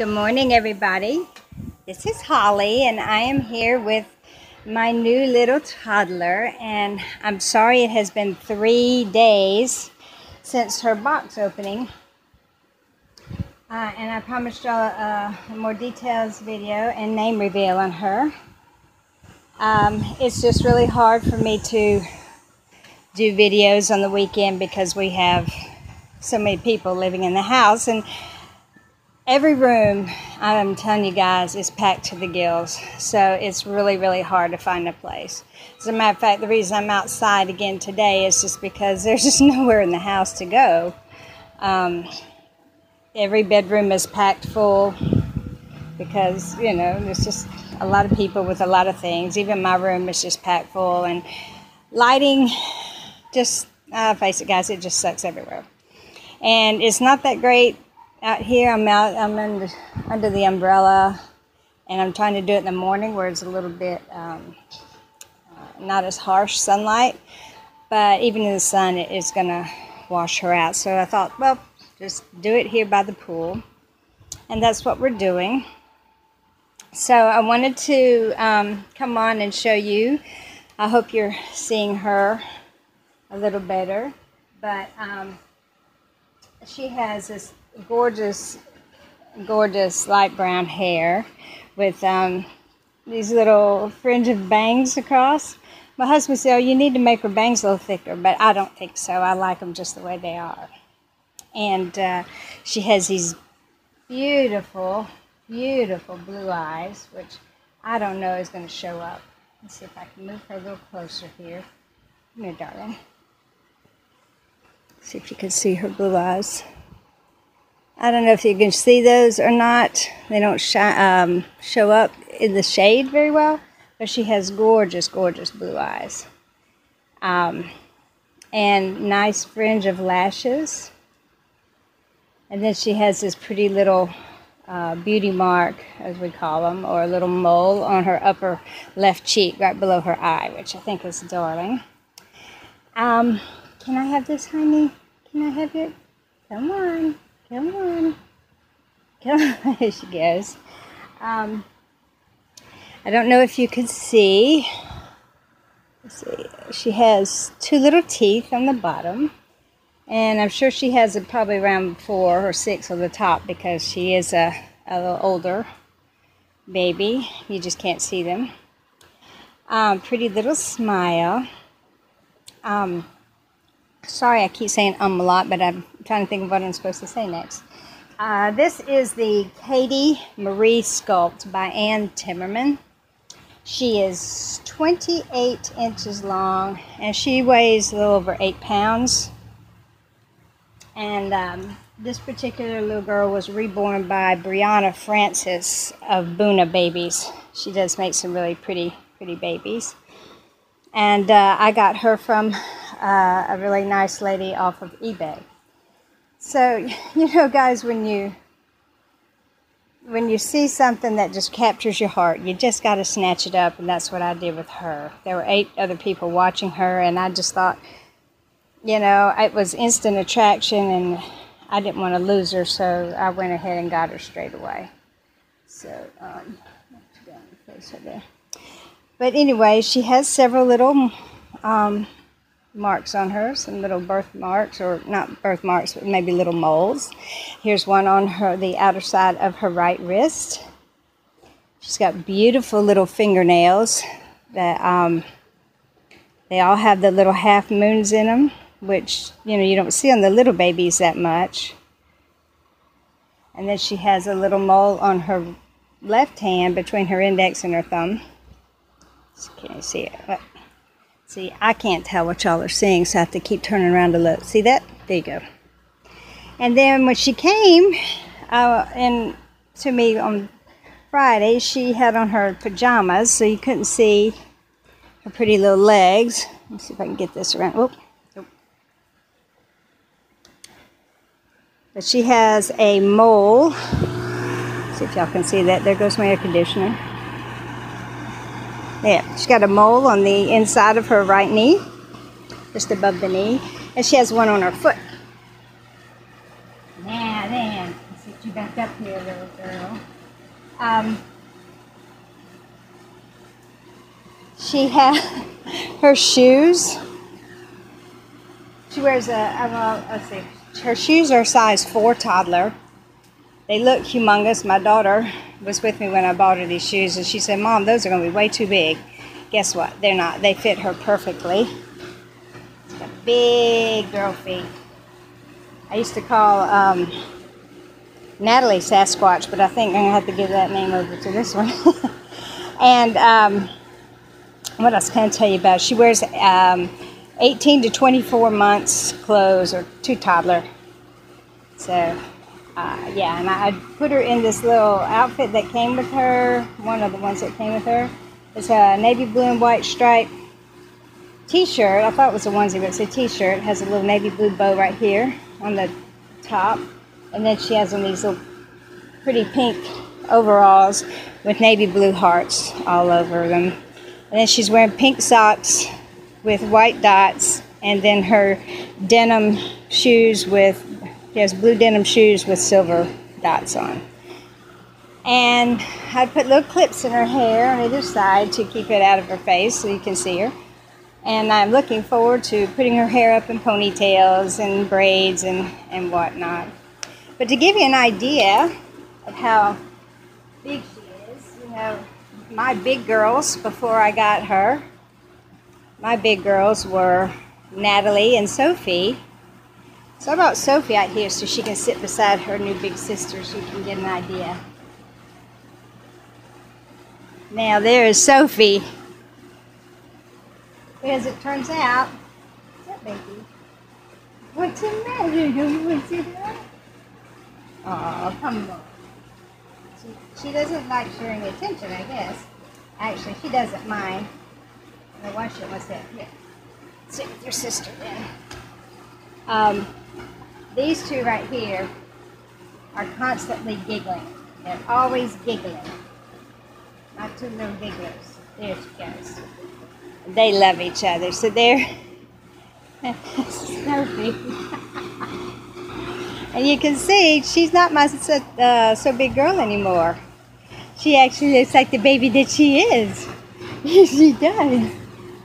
Good morning, everybody. This is Holly, and I am here with my new little toddler. And I'm sorry it has been three days since her box opening. Uh, and I promised y'all a, a more details video and name reveal on her. Um, it's just really hard for me to do videos on the weekend because we have so many people living in the house and every room i'm telling you guys is packed to the gills so it's really really hard to find a place. As a matter of fact the reason i'm outside again today is just because there's just nowhere in the house to go. Um, every bedroom is packed full because you know there's just a lot of people with a lot of things. Even my room is just packed full and lighting just uh, face it guys it just sucks everywhere. And it's not that great out here. I'm out. I'm under under the umbrella, and I'm trying to do it in the morning where it's a little bit um, uh, not as harsh sunlight. But even in the sun, it is gonna wash her out. So I thought, well, just do it here by the pool, and that's what we're doing. So I wanted to um, come on and show you. I hope you're seeing her a little better, but. Um, she has this gorgeous, gorgeous light brown hair with um, these little fringe of bangs across. My husband said, oh, you need to make her bangs a little thicker, but I don't think so. I like them just the way they are. And uh, she has these beautiful, beautiful blue eyes, which I don't know is going to show up. Let's see if I can move her a little closer here. Come here, darling. See if you can see her blue eyes. I don't know if you can see those or not. They don't um, show up in the shade very well, but she has gorgeous, gorgeous blue eyes. Um, and nice fringe of lashes. And then she has this pretty little uh, beauty mark, as we call them, or a little mole on her upper left cheek, right below her eye, which I think is darling. Um, can I have this, honey? Can I have it? Come on. Come on. Come on. Here she goes. Um, I don't know if you can see. See. She has two little teeth on the bottom. And I'm sure she has a, probably around four or six on the top because she is a, a little older baby. You just can't see them. Um, pretty little smile. Um, Sorry, I keep saying um a lot, but I'm trying to think of what I'm supposed to say next. Uh, this is the Katie Marie Sculpt by Ann Timmerman. She is 28 inches long and she weighs a little over 8 pounds. And um, this particular little girl was reborn by Brianna Francis of Boona Babies. She does make some really pretty, pretty babies. And uh, I got her from uh, a really nice lady off of eBay. So, you know, guys, when you when you see something that just captures your heart, you just got to snatch it up, and that's what I did with her. There were eight other people watching her, and I just thought, you know, it was instant attraction, and I didn't want to lose her, so I went ahead and got her straight away. So, um, but anyway, she has several little um, marks on her, some little birthmarks, or not birthmarks, but maybe little moles. Here's one on her, the outer side of her right wrist. She's got beautiful little fingernails that um, they all have the little half moons in them, which you know you don't see on the little babies that much. And then she has a little mole on her left hand between her index and her thumb. Can you see it? See, I can't tell what y'all are seeing, so I have to keep turning around to look. See that? There you go. And then when she came uh, and to me on Friday, she had on her pajamas, so you couldn't see her pretty little legs. Let's see if I can get this around. Whoop. But she has a mole. See if y'all can see that. There goes my air conditioner. Yeah, she's got a mole on the inside of her right knee, just above the knee, and she has one on her foot. Now then, Sit you back up here, little girl. Um, she has her shoes. She wears a, a well, let's see. Her shoes are size four toddler. They look humongous. My daughter was with me when I bought her these shoes, and she said, "Mom, those are going to be way too big." Guess what? They're not. They fit her perfectly. She's got big girl feet. I used to call um, Natalie Sasquatch, but I think I'm gonna have to give that name over to this one. and um, what else can I tell you about? She wears um, 18 to 24 months clothes, or two toddler. So uh, yeah, and I, put her in this little outfit that came with her. One of the ones that came with her. It's a navy blue and white striped t-shirt. I thought it was a onesie, but it's a t-shirt. It has a little navy blue bow right here on the top. And then she has on these little pretty pink overalls with navy blue hearts all over them. And then she's wearing pink socks with white dots and then her denim shoes with she has blue denim shoes with silver dots on. And I put little clips in her hair on either side to keep it out of her face so you can see her. And I'm looking forward to putting her hair up in ponytails and braids and, and whatnot. But to give you an idea of how big she is, you know, my big girls before I got her, my big girls were Natalie and Sophie. So I brought Sophie out here so she can sit beside her new big sister so you can get an idea. Now there is Sophie. As it turns out, what's that baby? What's the matter? You want to? Oh, come on. She, she doesn't like sharing attention, I guess. Actually, she doesn't mind. Now, why she wants that? Here. Sit with your sister then. Um, these two right here are constantly giggling. They're always giggling. My two little gigglers. There she goes. They love each other. So they're and you can see she's not my so, uh, so big girl anymore. She actually looks like the baby that she is. she does.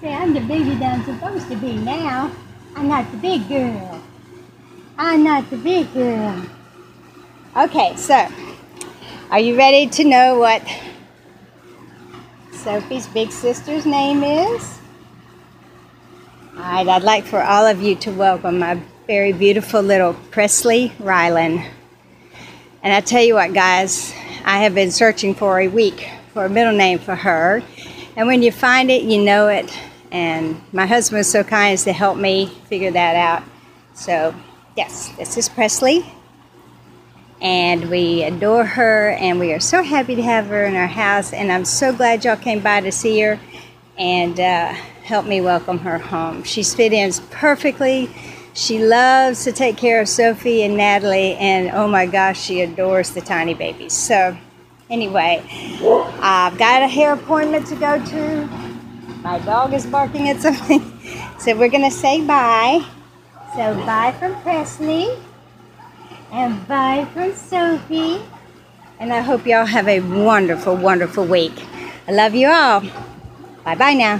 Yeah, I'm the baby that I'm supposed to be now. I'm not the big girl. I'm not the big girl. Okay, so are you ready to know what Sophie's big sister's name is? All right, I'd like for all of you to welcome my very beautiful little Presley Rylan. And I tell you what, guys, I have been searching for a week for a middle name for her. And when you find it, you know it. And my husband was so kind as to help me figure that out. So, yes, this is Presley. And we adore her, and we are so happy to have her in our house. And I'm so glad y'all came by to see her and uh, help me welcome her home. She's fit in perfectly. She loves to take care of Sophie and Natalie, and oh my gosh, she adores the tiny babies. So, anyway, I've got a hair appointment to go to. My dog is barking at something. So, we're going to say bye. So, bye from Presley, and bye from Sophie. And I hope y'all have a wonderful, wonderful week. I love you all. Bye bye now.